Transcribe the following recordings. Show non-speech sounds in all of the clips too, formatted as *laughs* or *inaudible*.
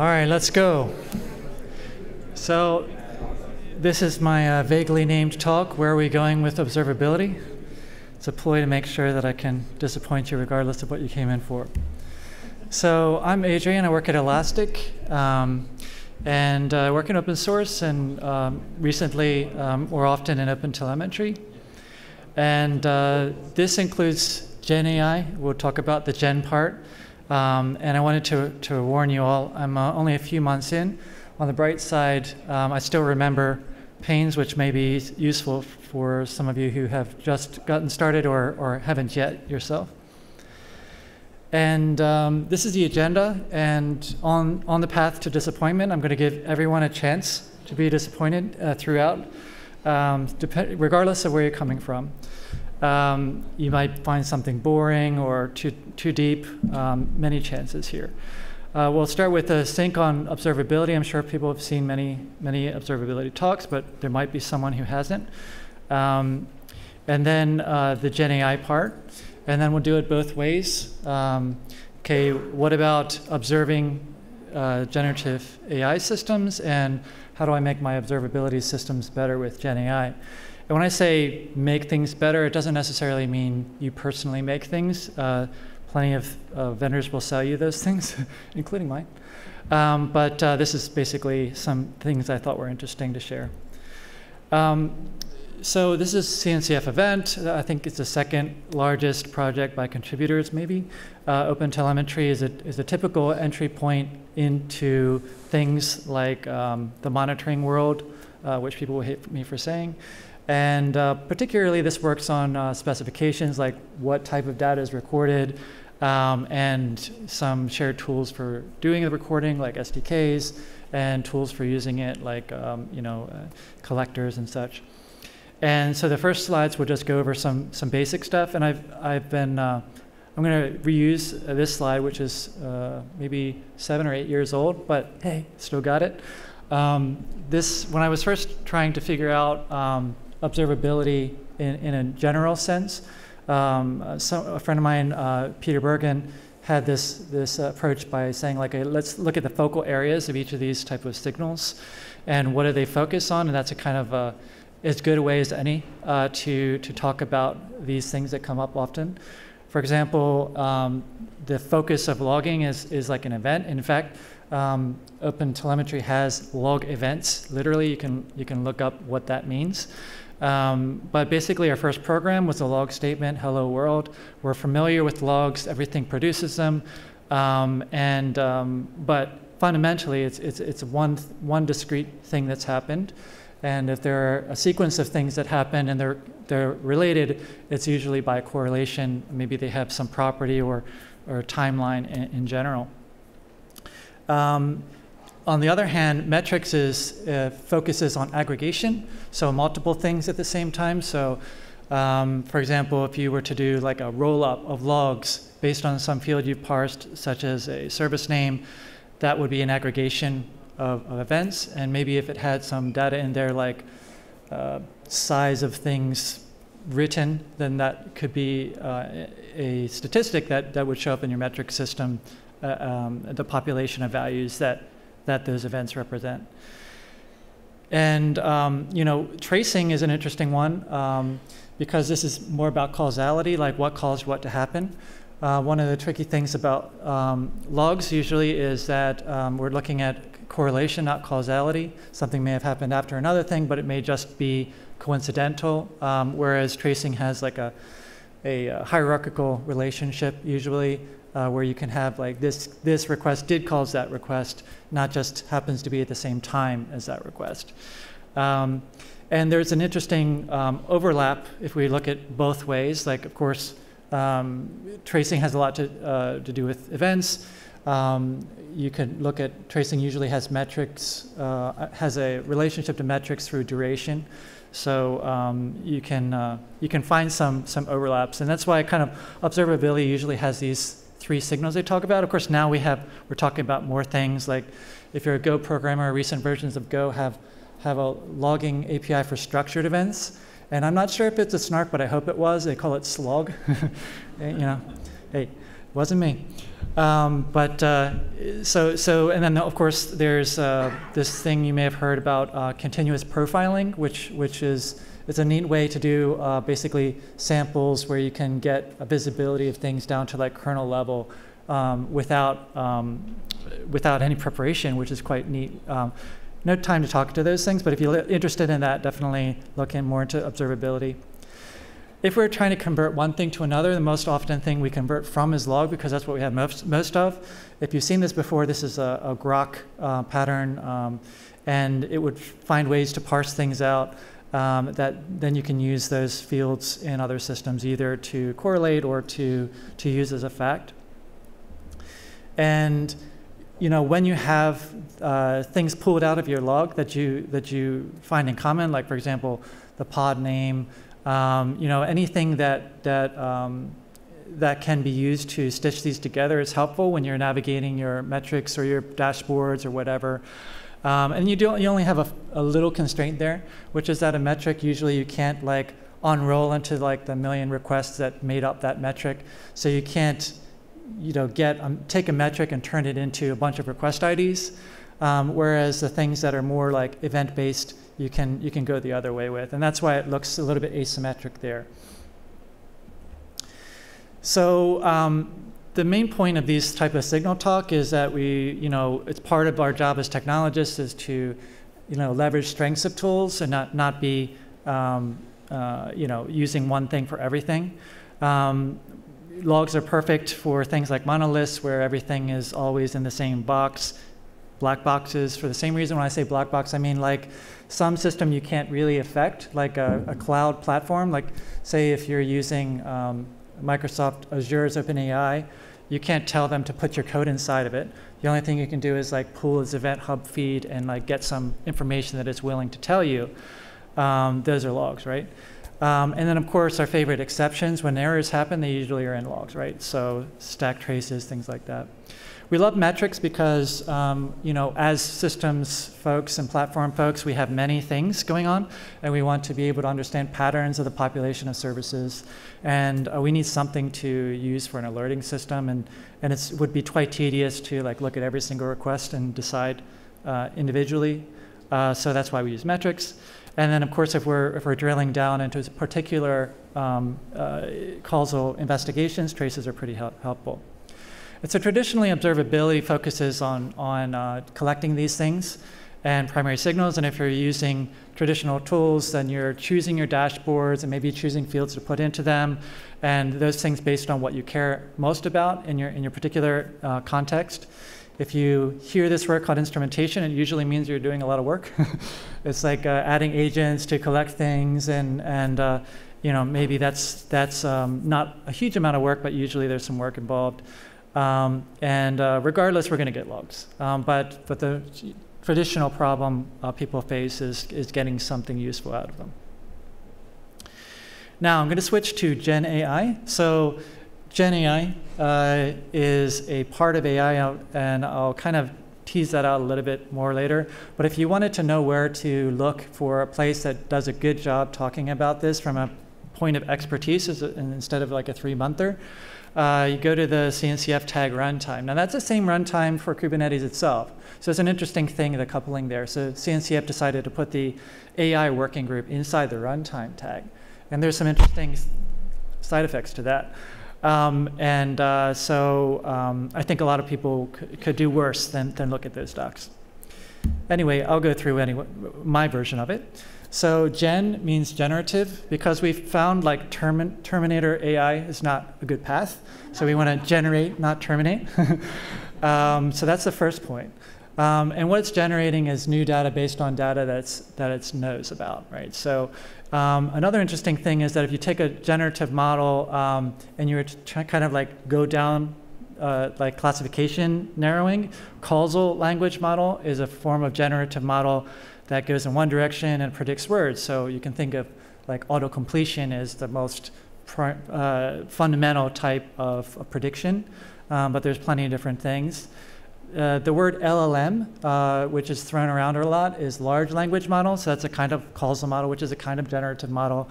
All right, let's go. So, this is my uh, vaguely named talk. Where are we going with observability? It's a ploy to make sure that I can disappoint you regardless of what you came in for. So, I'm Adrian. I work at Elastic. Um, and I uh, work in open source, and um, recently um, we're often in OpenTelemetry. And uh, this includes Gen AI. We'll talk about the Gen part. Um, and I wanted to, to warn you all, I'm uh, only a few months in. On the bright side, um, I still remember pains, which may be useful for some of you who have just gotten started or, or haven't yet yourself. And um, this is the agenda. And on, on the path to disappointment, I'm going to give everyone a chance to be disappointed uh, throughout, um, regardless of where you're coming from. Um, you might find something boring or too, too deep, um, many chances here. Uh, we'll start with a sync on observability. I'm sure people have seen many, many observability talks, but there might be someone who hasn't. Um, and then uh, the Gen AI part. And then we'll do it both ways. Um, okay, what about observing uh, generative AI systems and how do I make my observability systems better with Gen AI? And when I say make things better, it doesn't necessarily mean you personally make things. Uh, plenty of uh, vendors will sell you those *laughs* things, including mine. Um, but uh, this is basically some things I thought were interesting to share. Um, so this is CNCF event. I think it's the second largest project by contributors, maybe. Uh, OpenTelemetry is a, is a typical entry point into things like um, the monitoring world, uh, which people will hate me for saying. And uh, particularly, this works on uh, specifications like what type of data is recorded um, and some shared tools for doing the recording, like SDKs, and tools for using it, like um, you know, uh, collectors and such. And so the first slides will just go over some some basic stuff. And I've I've been uh, I'm going to reuse this slide, which is uh, maybe seven or eight years old, but hey, still got it. Um, this when I was first trying to figure out um, observability in, in a general sense. Um, uh, a friend of mine, uh, Peter Bourgon, had this, this approach by saying, like, let's look at the focal areas of each of these type of signals and what do they focus on, and that's a kind of a, as good a way as any uh, to, to talk about these things that come up often. For example, um, the focus of logging is, is like an event. In fact, um, OpenTelemetry has log events. Literally, you can, you can look up what that means. Um, but basically, our first program was a log statement, hello world. We're familiar with logs, everything produces them. Um, and, um, but fundamentally, it's, it's, it's one, one discrete thing that's happened. And if there are a sequence of things that happen and they're, they're related, it's usually by correlation. Maybe they have some property or, or timeline in, in general. Um, on the other hand, metrics is, uh, focuses on aggregation, so multiple things at the same time. So, um, for example, if you were to do like a roll-up of logs based on some field you've parsed, such as a service name, that would be an aggregation of, of events. And maybe if it had some data in there like uh, size of things written, then that could be uh, a statistic that, that would show up in your metric system, uh, um, the population of values that that those events represent. And um, you know, tracing is an interesting one um, because this is more about causality, like what caused what to happen. Uh, one of the tricky things about um, logs usually is that um, we're looking at correlation, not causality. Something may have happened after another thing, but it may just be coincidental. Um, whereas tracing has like a, a, a hierarchical relationship usually uh, where you can have like this, this request did cause that request, not just happens to be at the same time as that request. Um, and there's an interesting um, overlap if we look at both ways. Like, of course, um, tracing has a lot to, uh, to do with events. Um, you can look at tracing usually has metrics, uh, has a relationship to metrics through duration. So um, you can uh, you can find some some overlaps, and that's why kind of observability usually has these three signals they talk about. Of course, now we have, we're talking about more things like if you're a Go programmer, recent versions of Go have, have a logging API for structured events. And I'm not sure if it's a snark, but I hope it was. They call it slog. *laughs* you know, hey, wasn't me. Um, but uh, so, so, and then of course there's uh, this thing you may have heard about uh, continuous profiling, which, which is it's a neat way to do uh, basically samples where you can get a visibility of things down to like kernel level um, without um, without any preparation, which is quite neat. Um, no time to talk to those things, but if you're interested in that, definitely look in more into observability. If we're trying to convert one thing to another, the most often thing we convert from is log because that's what we have most, most of. If you've seen this before, this is a, a Grok uh, pattern, um, and it would find ways to parse things out um, that then you can use those fields in other systems either to correlate or to, to use as a fact. And you know, when you have uh, things pulled out of your log that you, that you find in common, like for example, the pod name, um, you know, anything that, that, um, that can be used to stitch these together is helpful when you're navigating your metrics or your dashboards or whatever. Um, and you, do, you only have a, a little constraint there, which is that a metric usually you can't like unroll into like the million requests that made up that metric. So you can't you know, get um, take a metric and turn it into a bunch of request IDs. Um, whereas the things that are more like event-based, you can you can go the other way with, and that's why it looks a little bit asymmetric there. So um, the main point of these type of signal talk is that we, you know, it's part of our job as technologists is to, you know, leverage strengths of tools and not not be, um, uh, you know, using one thing for everything. Um, logs are perfect for things like monoliths where everything is always in the same box. Black boxes, for the same reason when I say black box, I mean like some system you can't really affect, like a, a cloud platform. Like, say, if you're using um, Microsoft Azure's OpenAI, you can't tell them to put your code inside of it. The only thing you can do is like pull its event hub feed and like get some information that it's willing to tell you. Um, those are logs, right? Um, and then, of course, our favorite exceptions. When errors happen, they usually are in logs, right? So stack traces, things like that. We love metrics because, um, you know, as systems folks and platform folks, we have many things going on, and we want to be able to understand patterns of the population of services. And uh, we need something to use for an alerting system, and, and it would be quite tedious to like look at every single request and decide uh, individually. Uh, so that's why we use metrics. And then, of course, if we're, if we're drilling down into particular um, uh, causal investigations, traces are pretty help helpful. And so traditionally, observability focuses on, on uh, collecting these things and primary signals. And if you're using traditional tools, then you're choosing your dashboards and maybe choosing fields to put into them. And those things based on what you care most about in your, in your particular uh, context. If you hear this word called instrumentation, it usually means you're doing a lot of work. *laughs* it's like uh, adding agents to collect things, and and uh, you know maybe that's that's um, not a huge amount of work, but usually there's some work involved. Um, and uh, regardless, we're going to get logs. Um, but but the traditional problem uh, people face is is getting something useful out of them. Now I'm going to switch to Gen AI. So Gen AI uh, is a part of AI, and I'll kind of tease that out a little bit more later. But if you wanted to know where to look for a place that does a good job talking about this from a point of expertise instead of like a three monther, uh, you go to the CNCF tag runtime. Now that's the same runtime for Kubernetes itself. So it's an interesting thing, the coupling there. So CNCF decided to put the AI working group inside the runtime tag. And there's some interesting side effects to that. Um, and uh, so um, I think a lot of people could do worse than, than look at those docs. Anyway, I'll go through my version of it. So gen means generative because we found like term Terminator AI is not a good path. So we want to generate, not terminate. *laughs* um, so that's the first point. Um, and what it's generating is new data based on data that's, that it knows about, right? So um, another interesting thing is that if you take a generative model um, and you were to kind of like go down uh, like classification narrowing, causal language model is a form of generative model that goes in one direction and predicts words. So you can think of like auto-completion as the most uh, fundamental type of, of prediction, um, but there's plenty of different things. Uh, the word LLM, uh, which is thrown around a lot, is large language model. So that's a kind of causal model, which is a kind of generative model.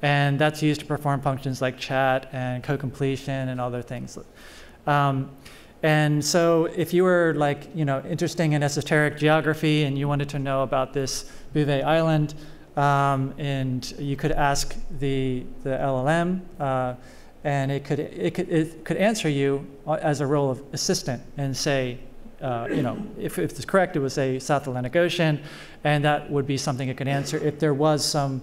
And that's used to perform functions like chat and co-completion and other things. Um, And so if you were like, you know, interesting in esoteric geography and you wanted to know about this Bouvet Island, um, and you could ask the, the LLM, uh, and it could, it, could, it could answer you as a role of assistant and say, uh, you know, if, if it's correct, it was a South Atlantic Ocean, and that would be something it could answer if there was some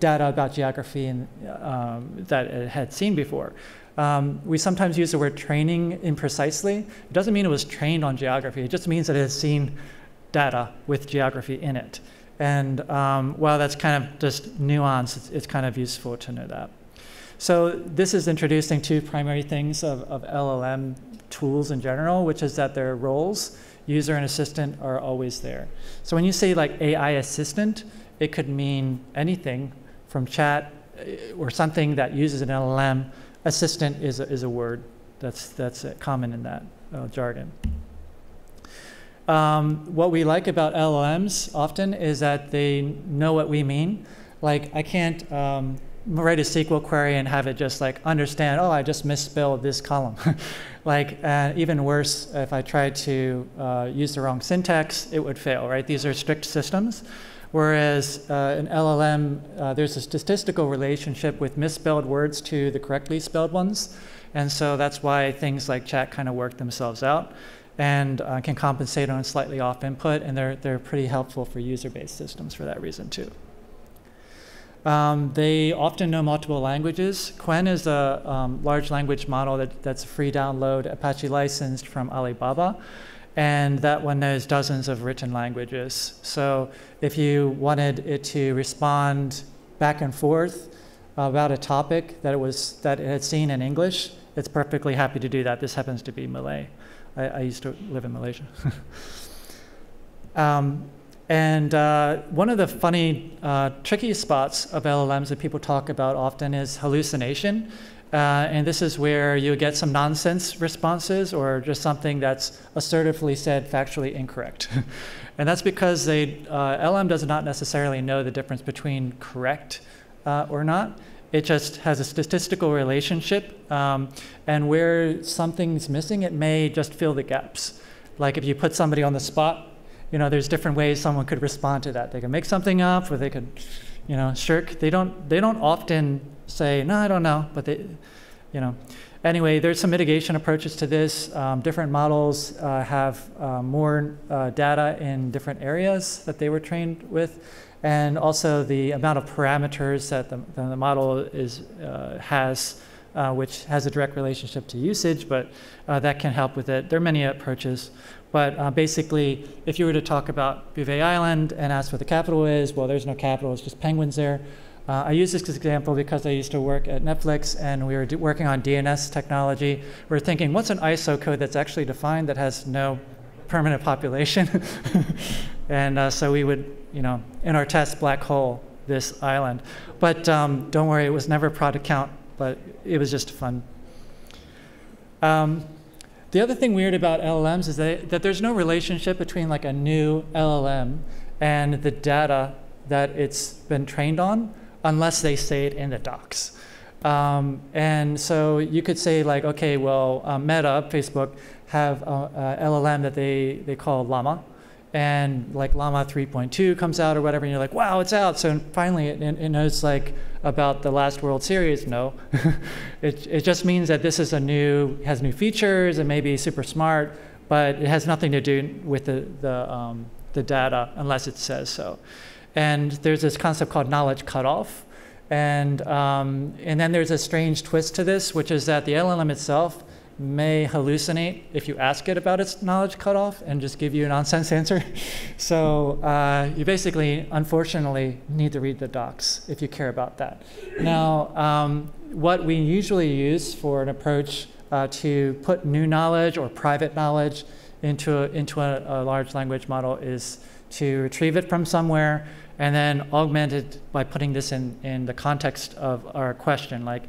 data about geography and, um, that it had seen before. Um, we sometimes use the word training imprecisely. It doesn't mean it was trained on geography. It just means that it has seen data with geography in it. And um, while that's kind of just nuance, it's, it's, kind of useful to know that. So this is introducing two primary things of, of LLM tools in general, which is that their roles, user and assistant, are always there. So when you say like AI assistant, it could mean anything from chat uh, or something that uses an LLM assistant is a, is a word that's, that's common in that uh, jargon. Um, what we like about LLMs often is that they know what we mean. Like I can't um, write a SQL query and have it just like understand, oh, I just misspelled this column. *laughs* like uh, even worse, if I tried to uh, use the wrong syntax, it would fail, right? These are strict systems. Whereas uh, in LLM, uh, there's a statistical relationship with misspelled words to the correctly spelled ones. And so that's why things like chat kind of work themselves out and uh, can compensate on a slightly off input. And they're, they're pretty helpful for user-based systems for that reason too. Um, they often know multiple languages. Qwen is a um, large language model that, that's free download, Apache licensed from Alibaba and that one knows dozens of written languages. So if you wanted it to respond back and forth about a topic that it was that it had seen in English, it's perfectly happy to do that. This happens to be Malay. I, I used to live in Malaysia. *laughs* um, and uh, one of the funny, uh, tricky spots of LLMs that people talk about often is hallucination. Uh, and this is where you get some nonsense responses or just something that's assertively said factually incorrect. *laughs* and that's because they, uh, LM does not necessarily know the difference between correct uh, or not. It just has a statistical relationship. Um, and where something's missing, it may just fill the gaps. Like if you put somebody on the spot, you know, there's different ways someone could respond to that. They can make something up or they could, you know, shirk. They don't, they don't often say, no, I don't know, but they, you know. Anyway, there's some mitigation approaches to this. Um, different models uh, have uh, more uh, data in different areas that they were trained with, and also the amount of parameters that the, the model is, uh, has, uh, which has a direct relationship to usage, but uh, that can help with it. There are many approaches. But basically, if you were to talk about Bouvet Island and ask what the capital is, well, there's no capital, it's just penguins there. Uh, I use this example because I used to work at Netflix and we were working on DNS technology. We are thinking, what's an ISO code that's actually defined that has no permanent population? *laughs* and uh, so we would, you know, in our test, black hole this island. But um, don't worry, it was never product count, but it was just fun. Um, the other thing weird about LLMs is that, that there's no relationship between like a new LLM and the data that it's been trained on unless they say it in the docs. Um, and so you could say like, okay, well, uh, Meta, Facebook, have a, a, LLM that they, they call Llama. And like Llama 3.2 comes out or whatever, and you're like, wow, it's out. So finally it, it knows like about the last World Series. No, *laughs* it, it just means that this is a new, has new features and maybe super smart, but it has nothing to do with the, the, um, the data unless it says so. And there's this concept called knowledge cutoff. And, um, and then there's a strange twist to this, which is that the LLM itself may hallucinate if you ask it about its knowledge cutoff and just give you a nonsense answer. *laughs* so uh, you basically, unfortunately, need to read the docs if you care about that. Now, um, what we usually use for an approach uh, to put new knowledge or private knowledge into, a, into a, a large language model is to retrieve it from somewhere, and then augment it by putting this in, in the context of our question, like,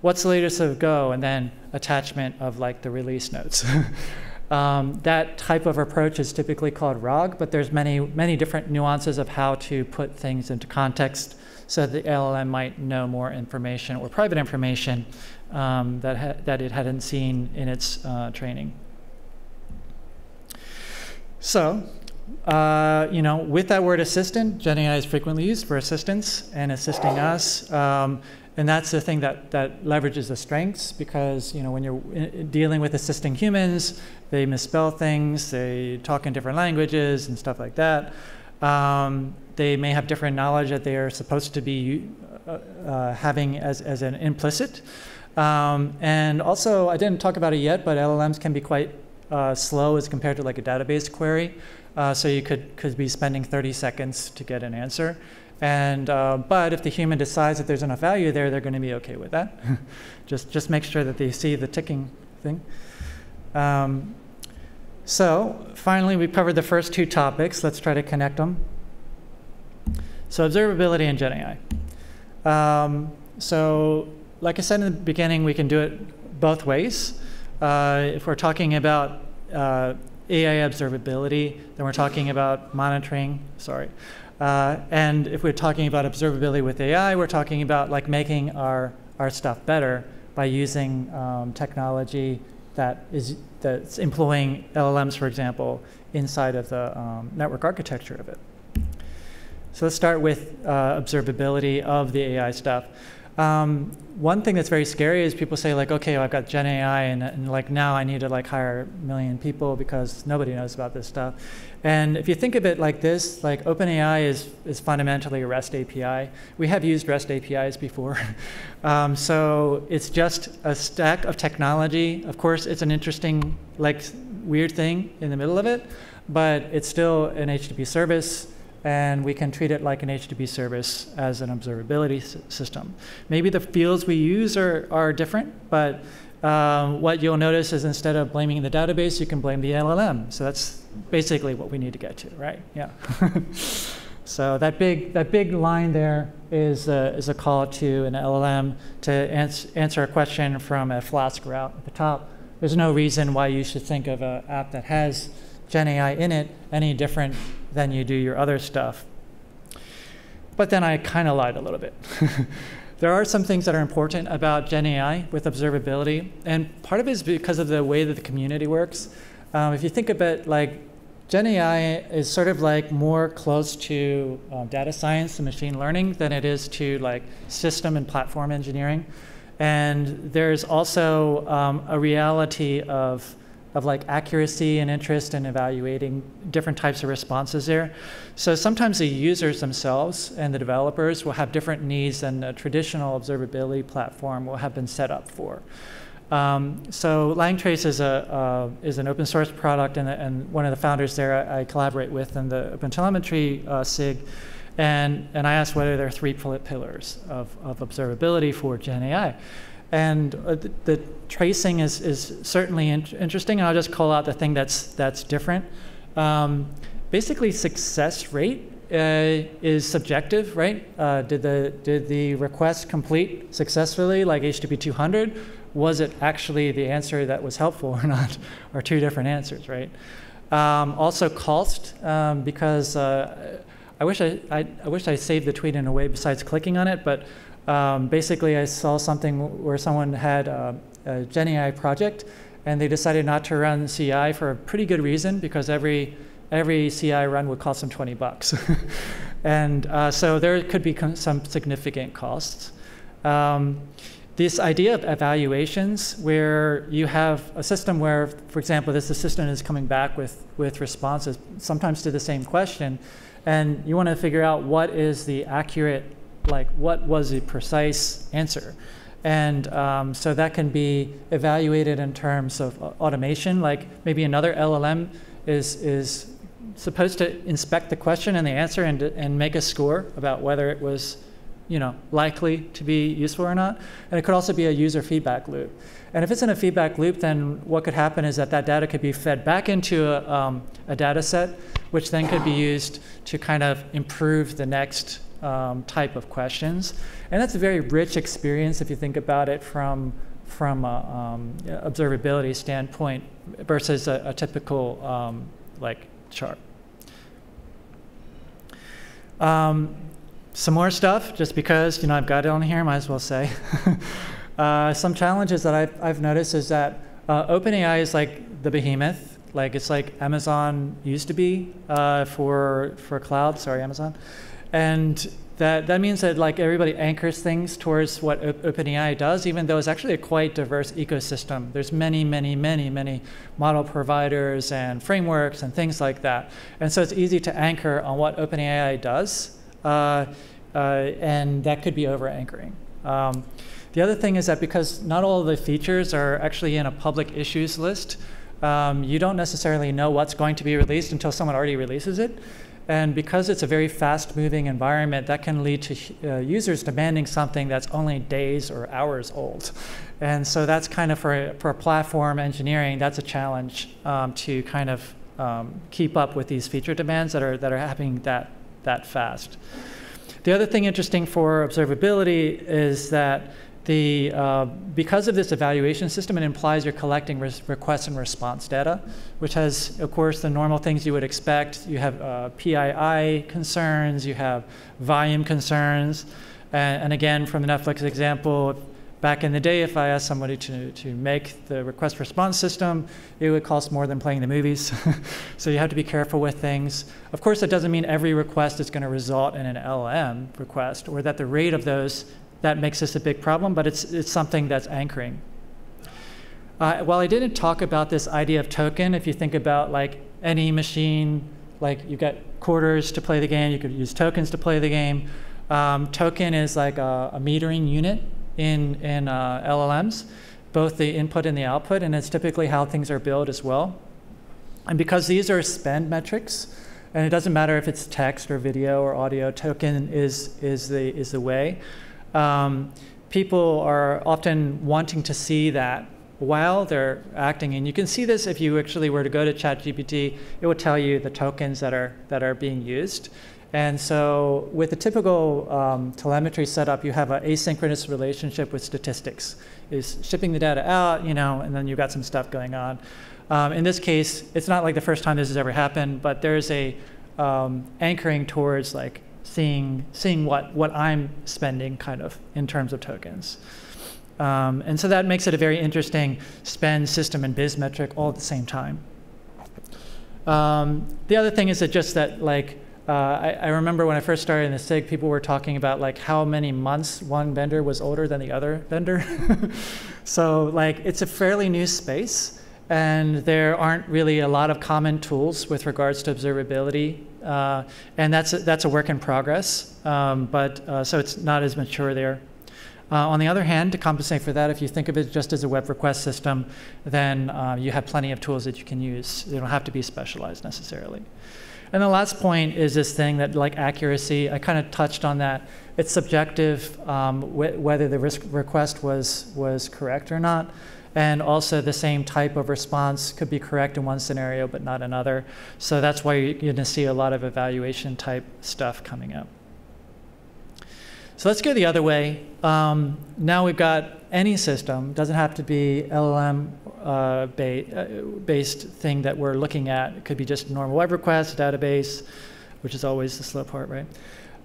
what's the latest of Go? And then attachment of like the release notes. *laughs* um, that type of approach is typically called RAG, but there's many, many different nuances of how to put things into context so the LLM might know more information or private information um, that, that it hadn't seen in its uh, training. So, uh, you know, with that word assistant, GenAI is frequently used for assistance and assisting us. Um, and that's the thing that, that leverages the strengths because, you know, when you're dealing with assisting humans, they misspell things, they talk in different languages and stuff like that. Um, they may have different knowledge that they are supposed to be uh, uh, having as, as an implicit. Um, and also, I didn't talk about it yet, but LLMs can be quite uh, slow as compared to like a database query. Uh, so you could, could be spending 30 seconds to get an answer. And, uh, but if the human decides that there's enough value there, they're going to be okay with that. *laughs* just, just make sure that they see the ticking thing. Um, so finally, we've covered the first two topics. Let's try to connect them. So observability and GenAI. Um, so like I said in the beginning, we can do it both ways. Uh, if we're talking about uh, AI observability, then we're talking about monitoring, sorry. Uh, and if we're talking about observability with AI, we're talking about like making our, our stuff better by using um, technology that is that's employing LLMs, for example, inside of the um, network architecture of it. So let's start with uh, observability of the AI stuff. Um, one thing that's very scary is people say like, okay, well, I've got Gen AI, and, and, like now I need to like hire a million people because nobody knows about this stuff. And if you think of it like this, like OpenAI is is fundamentally a REST API. We have used REST APIs before, *laughs* um, so it's just a stack of technology. Of course, it's an interesting like weird thing in the middle of it, but it's still an HTTP service and we can treat it like an HTTP service as an observability system. Maybe the fields we use are, are different, but um, what you'll notice is instead of blaming the database, you can blame the LLM. So that's basically what we need to get to, right? Yeah. *laughs* so that big, that big line there is a, is a call to an LLM to ans answer a question from a Flask route at the top. There's no reason why you should think of an app that has GenAI in it any different than you do your other stuff. But then I kind of lied a little bit. *laughs* there are some things that are important about GenAI with observability, and part of it is because of the way that the community works. Um, if you think of it like GenAI is sort of like more close to um, data science and machine learning than it is to like system and platform engineering. And there's also um, a reality of of like accuracy and interest in evaluating different types of responses there. So sometimes the users themselves and the developers will have different needs than a traditional observability platform will have been set up for. Um, so Langtrace is, a, uh, is an open source product, and, and, one of the founders there I, I collaborate with in the OpenTelemetry uh, SIG. And, and I asked whether there are three pillars of, of observability for Gen AI. And uh, the, the, tracing is, is certainly in interesting, and I'll just call out the thing that's, that's different. Um, basically, success rate uh, is subjective, right? Uh, did, the, did the request complete successfully, like HTTP 200? Was it actually the answer that was helpful *laughs* or not? Or two different answers, right? Um, also, cost, um, because uh, I wish I, I, I wish I saved the tweet in a way besides clicking on it, but um, basically, I saw something where someone had a, a GenAI project, and they decided not to run CI for a pretty good reason because every every CI run would cost them 20 bucks, *laughs* and uh, so there could be some significant costs. Um, this idea of evaluations, where you have a system where, for example, this assistant is coming back with with responses sometimes to the same question, and you want to figure out what is the accurate like what was the precise answer. And um, so that can be evaluated in terms of automation, like maybe another LLM is, is supposed to inspect the question and the answer and, and make a score about whether it was you know, likely to be useful or not. And it could also be a user feedback loop. And if it's in a feedback loop, then what could happen is that that data could be fed back into a, um, a data set, which then could be used to kind of improve the next um, type of questions. And that's a very rich experience if you think about it from, from um, observability standpoint versus a, a typical um, like chart. Um, some more stuff, just because you know I've got it on here, might as well say. *laughs* uh, some challenges that I've, I've noticed is that uh, OpenAI is like the behemoth, Like it's like Amazon used to be uh, for for cloud. Sorry, Amazon, and that that means that like everybody anchors things towards what OpenAI does, even though it's actually a quite diverse ecosystem. There's many, many, many, many model providers and frameworks and things like that, and so it's easy to anchor on what OpenAI does, uh, uh, and that could be over anchoring. Um, the other thing is that because not all of the features are actually in a public issues list, um, you don't necessarily know what's going to be released until someone already releases it. And because it's a very fast moving environment, that can lead to uh, users demanding something that's only days or hours old. And so that's kind of for, for platform engineering, that's a challenge um, to kind of um, keep up with these feature demands that are, that are happening that, that fast. The other thing interesting for observability is that the, uh, because of this evaluation system, it implies you're collecting request and response data, which has, of course, the normal things you would expect. You have uh, PII concerns, you have volume concerns, and, and, again, from the Netflix example, back in the day, if I asked somebody to, to make the request response system, it would cost more than playing the movies. *laughs* so you have to be careful with things. Of course, that doesn't mean every request is going to result in an LM request or that the rate of those that makes this a big problem, but it's, it's something that's anchoring. Uh, while I didn't talk about this idea of token, if you think about like any machine, like you've got quarters to play the game, you could use tokens to play the game. Um, token is like a, a, metering unit in, in uh, LLMs, both the input and the output, and it's typically how things are built as well. And because these are spend metrics, and it doesn't matter if it's text or video or audio, token is, is, the, is the way um, people are often wanting to see that while they're acting. And you can see this if you actually were to go to ChatGPT, it would tell you the tokens that are, that are being used. And so with a typical um, telemetry setup, you have an asynchronous relationship with statistics. Is shipping the data out, you know, and then you've got some stuff going on. Um, in this case, it's not like the first time this has ever happened, but there's a um, anchoring towards like seeing, seeing what, what I'm spending kind of in terms of tokens. Um, and so that makes it a very interesting spend system and biz metric all at the same time. Um, the other thing is that just that like, uh, I, I, remember when I first started in the SIG, people were talking about like how many months one vendor was older than the other vendor. *laughs* so like it's a fairly new space and there aren't really a lot of common tools with regards to observability uh, and that's a, that's a work in progress, um, but uh, so it's not as mature there. Uh, on the other hand, to compensate for that, if you think of it just as a web request system, then uh, you have plenty of tools that you can use. They don't have to be specialized necessarily. And the last point is this thing that like accuracy, I kind of touched on that. It's subjective um, wh whether the risk request was, was correct or not. And also the same type of response could be correct in one scenario but not another. So that's why you're going to see a lot of evaluation type stuff coming up. So let's go the other way. Um, now we've got any system, doesn't have to be LLM uh, ba uh, based thing that we're looking at. It could be just a normal web request, database, which is always the slow part, right?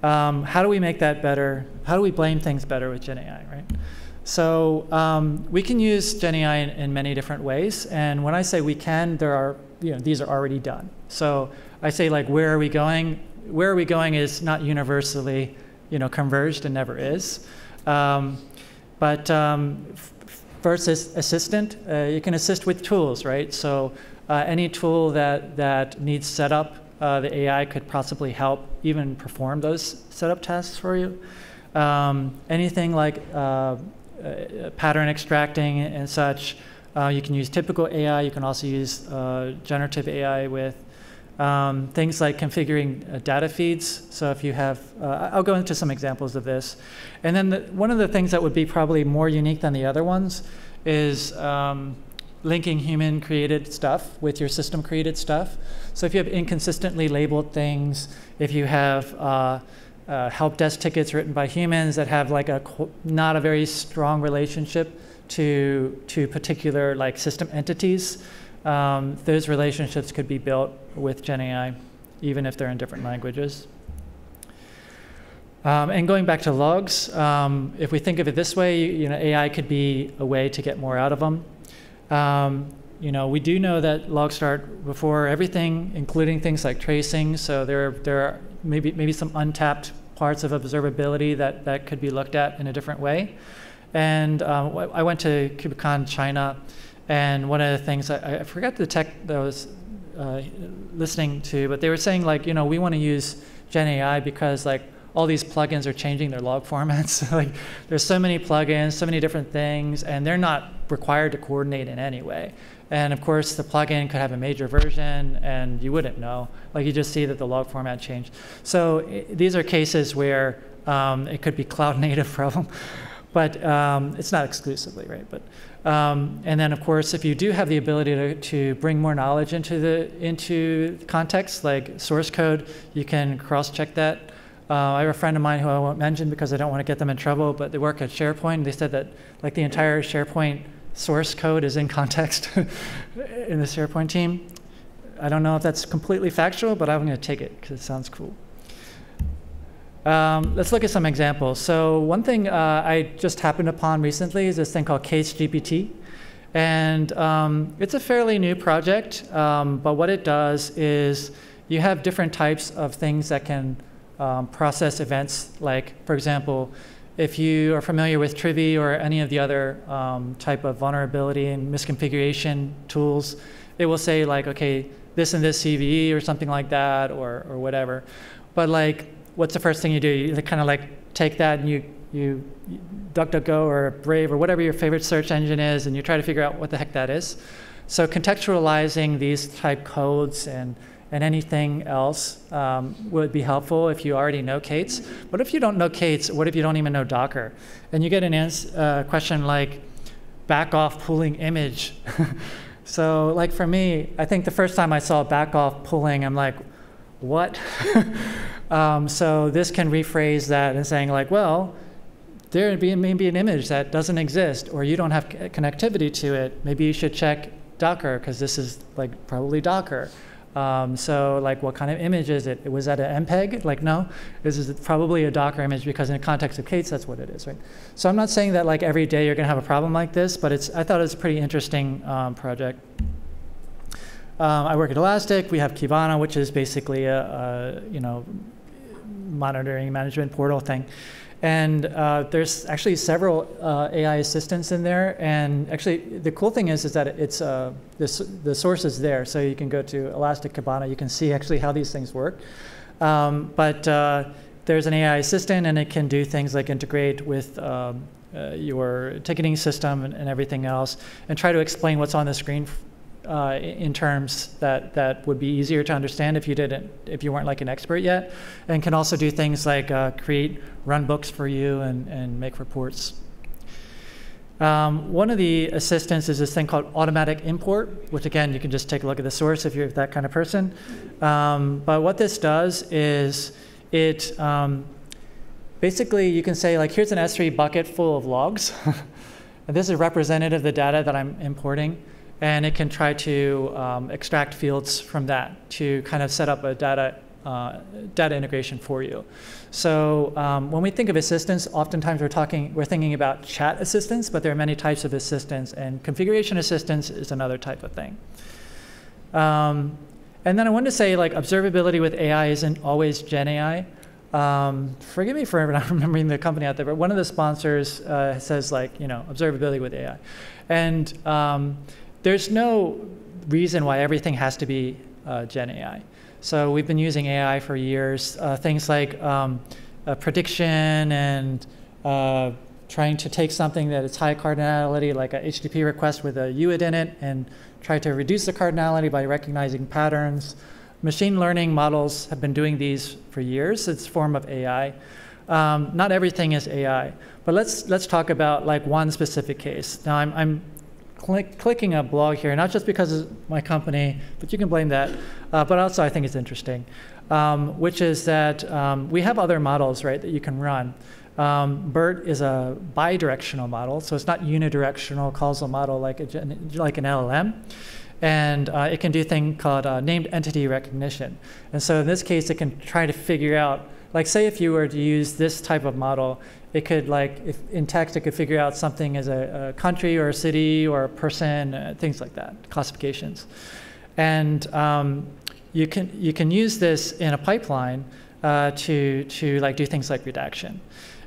Um, how do we make that better? How do we blame things better with GenAI, right? So um, we can use GenAI in, in, many different ways. And when I say we can, there are, you know, these are already done. So I say like, where are we going? Where are we going is not universally, you know, converged and never is. Um, but um, first assistant, uh, you can assist with tools, right? So uh, any tool that, that needs setup, uh, the AI could possibly help even perform those setup tasks for you. Um, anything like uh, pattern extracting and such. Uh, you can use typical AI. You can also use uh, generative AI with um, things like configuring uh, data feeds. So if you have, uh, I'll go into some examples of this. And then the, one of the things that would be probably more unique than the other ones is um, linking human created stuff with your system created stuff. So if you have inconsistently labeled things, if you have uh, uh, help desk tickets written by humans that have like a not a very strong relationship to to particular like system entities. Um, those relationships could be built with GenAI, even if they're in different languages. Um, and going back to logs, um, if we think of it this way, you know, AI could be a way to get more out of them. Um, you know, we do know that log start before everything, including things like tracing. So there, there are maybe maybe some untapped parts of observability that that could be looked at in a different way. And um, I went to KubeCon China, and one of the things I, I forgot the tech that I was uh, listening to, but they were saying like, you know, we want to use Gen AI because like all these plugins are changing their log *laughs* formats. like there's so many plugins, so many different things, and they're not required to coordinate in any way. And of course, the plugin could have a major version, and you wouldn't know. Like you just see that the log format changed. So it, these are cases where um, it could be cloud *laughs* native problem, but um, it's not exclusively, right? But um, and then of course, if you do have the ability to, to bring more knowledge into the into context, like source code, you can cross-check that. Uh, I have a friend of mine who I won't mention because I don't want to get them in trouble, but they work at SharePoint. They said that like the entire SharePoint source code is in context *laughs* in the SharePoint team. I don't know if that's completely factual, but I'm going to take it because it sounds cool. Um, let's look at some examples. So one thing uh, I just happened upon recently is this thing called K8sGPT. And um, it's a fairly new project, um, but what it does is you have different types of things that can um, process events. Like, for example, if you are familiar with Trivy or any of the other um, type of vulnerability and misconfiguration tools, it will say like, okay, this and this CVE or something like that or, or whatever. But like, what's the first thing you do? You kind of like take that and you, you DuckDuckGo or Brave or whatever your favorite search engine is and you try to figure out what the heck that is. So contextualizing these type codes and and anything else um, would be helpful if you already know K8s. But if you don't know K8s, what if you don't even know Docker? And you get an uh, question like, back off pulling image. *laughs* so like for me, I think the first time I saw back off pulling, I'm like, what? *laughs* um, so this can rephrase that and saying like, well, there may be an image that doesn't exist or you don't have connectivity to it. Maybe you should check Docker because this is like probably Docker. Um, so like what kind of image is it? Was that an MPEG? Like no, this is probably a Docker image because in the context of K8s, that's what it is, right? So I'm not saying that like every day you're gonna have a problem like this, but it's, I thought it was a pretty interesting um, project. Um, I work at Elastic. We have Kibana, which is basically a, a you know monitoring management portal thing. And uh, there's actually several uh, AI assistants in there. And actually, the cool thing is, is that it's uh, the, the source is there. So you can go to Elastic Kibana. You can see actually how these things work. Um, but uh, there's an AI assistant, and it can do things like integrate with um, uh, your ticketing system and, and, everything else, and try to explain what's on the screen uh, in terms that, that would be easier to understand if you didn't if you weren't like an expert yet, and can also do things like uh, create run books for you and, and make reports. Um, one of the assistants is this thing called automatic import, which again you can just take a look at the source if you're that kind of person. Um, but what this does is it um, basically you can say like here's an S3 bucket full of logs, *laughs* and this is representative of the data that I'm importing and it can try to um, extract fields from that to kind of set up a data uh, data integration for you. So um, when we think of assistance, oftentimes we're talking, we're thinking about chat assistance, but there are many types of assistance, and configuration assistance is another type of thing. Um, and then I wanted to say, like, observability with AI isn't always Gen AI. Um, forgive me for not *laughs* remembering the company out there, but one of the sponsors uh, says, like, you know, observability with AI. And um, there's no reason why everything has to be uh, Gen AI. So we've been using AI for years. Uh, things like um, prediction and uh, trying to take something that is high cardinality, like a HTTP request with a UID in it, and try to reduce the cardinality by recognizing patterns. Machine learning models have been doing these for years. It's a form of AI. Um, not everything is AI, but let's let's talk about like one specific case. Now I'm, I'm click, clicking a blog here, not just because of my company, but you can blame that, uh, but also I think it's interesting, um, which is that um, we have other models, right, that you can run. Um, BERT is a bidirectional model, so it's not unidirectional causal model like, a, like an LLM. And uh, it can do a thing called uh, named entity recognition. And so in this case, it can try to figure out, like say if you were to use this type of model, it could like, if in text, it could figure out something as a, a country or a city or a person, uh, things like that, classifications. And um, you can you can use this in a pipeline uh, to to like do things like redaction.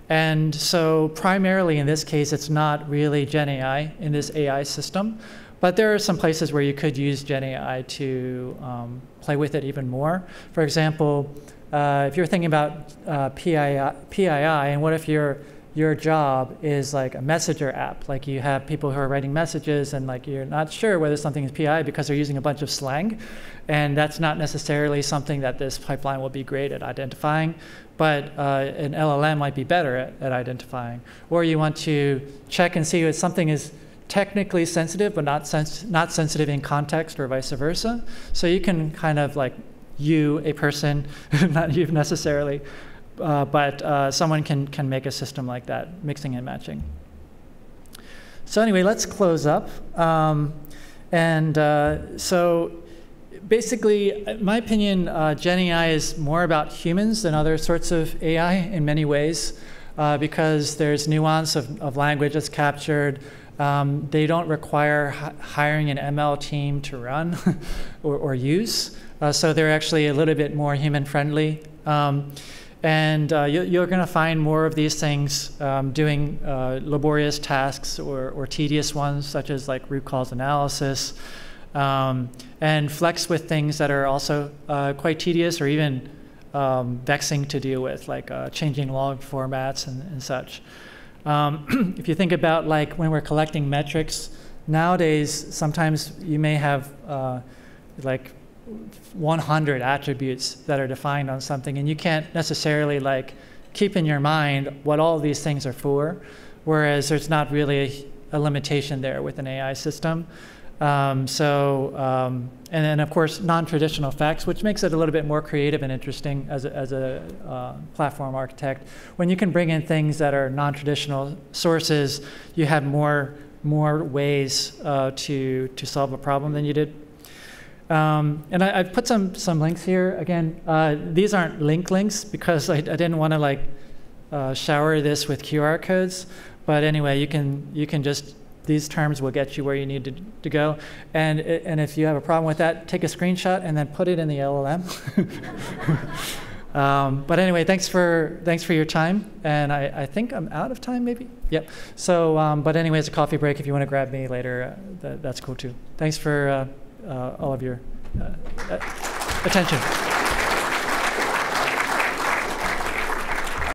And so primarily in this case, it's not really Gen AI in this AI system, but there are some places where you could use GenAI to um, play with it even more. For example, uh, if you're thinking about uh, PII, PII, and what if your your job is like a messenger app, like you have people who are writing messages and like you're not sure whether something is PII because they're using a bunch of slang, and that's not necessarily something that this pipeline will be great at identifying, but uh, an LLM might be better at, at identifying. Or you want to check and see if something is technically sensitive but not, sens not sensitive in context or vice versa. So you can kind of like you, a person, *laughs* not you necessarily, uh, but uh, someone can, can make a system like that, mixing and matching. So anyway, let's close up. Um, and uh, so basically, in my opinion, uh, Gen AI is more about humans than other sorts of AI in many ways uh, because there's nuance of, of language that's captured. Um, they don't require hiring an ML team to run *laughs* or, or use. Uh, so they're actually a little bit more human friendly. Um, and uh, you, are going to find more of these things um, doing uh, laborious tasks or, or, tedious ones, such as like root cause analysis, um, and flex with things that are also uh, quite tedious or even um, vexing to deal with, like uh, changing log formats and, and such. Um, *clears throat* if you think about like when we're collecting metrics, nowadays sometimes you may have uh, like 100 attributes that are defined on something, and you can't necessarily like keep in your mind what all these things are for, whereas there's not really a, a limitation there with an AI system. Um, so, um, and then of course, non-traditional facts, which makes it a little bit more creative and interesting as a, as a uh, platform architect. When you can bring in things that are non-traditional sources, you have more more ways uh, to to solve a problem than you did um, and I, have put some some links here. Again, uh, these aren't link links because I, I didn't want to like uh, shower this with QR codes. But anyway, you can you can just these terms will get you where you need to, to go. And and if you have a problem with that, take a screenshot and then put it in the LLM. *laughs* um, but anyway, thanks for thanks for your time. And I, I think I'm out of time, maybe. Yep. So, um, but anyway, it's a coffee break. If you want to grab me later, uh, that, that's cool too. Thanks for. Uh, uh, all of your uh, attention.